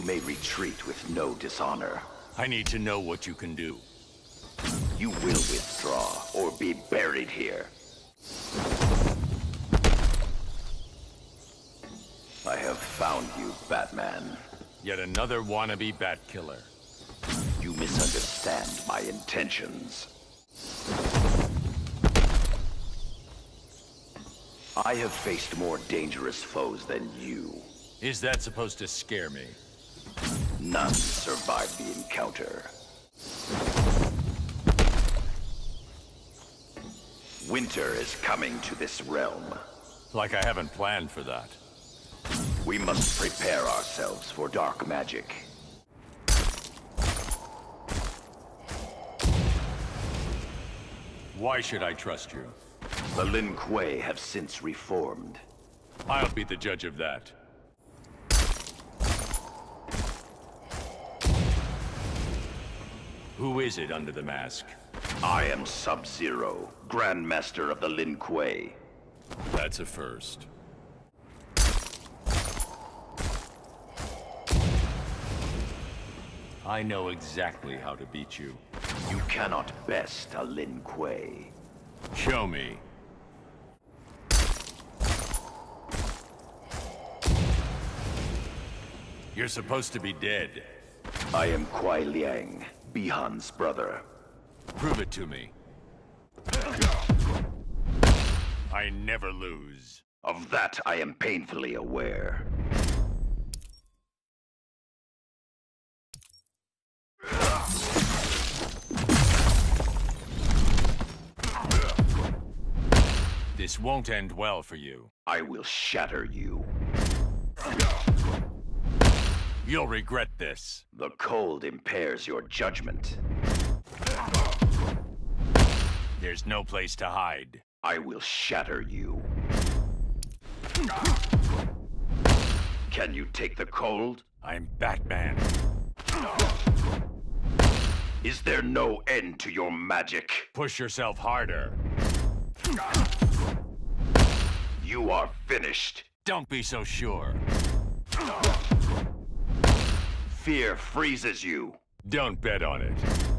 You may retreat with no dishonor. I need to know what you can do. You will withdraw or be buried here. I have found you, Batman. Yet another wannabe bat killer. You misunderstand my intentions. I have faced more dangerous foes than you. Is that supposed to scare me? None survived the encounter. Winter is coming to this realm. Like I haven't planned for that. We must prepare ourselves for dark magic. Why should I trust you? The Lin Kuei have since reformed. I'll be the judge of that. Who is it under the mask? I am Sub-Zero, Grandmaster of the Lin Kuei. That's a first. I know exactly how to beat you. You cannot best a Lin Kuei. Show me. You're supposed to be dead. I am Kuai Liang, Bi-Han's brother. Prove it to me. I never lose. Of that I am painfully aware. This won't end well for you. I will shatter you. You'll regret this. The cold impairs your judgment. There's no place to hide. I will shatter you. Can you take the cold? I'm Batman. Is there no end to your magic? Push yourself harder. You are finished. Don't be so sure. Fear freezes you. Don't bet on it.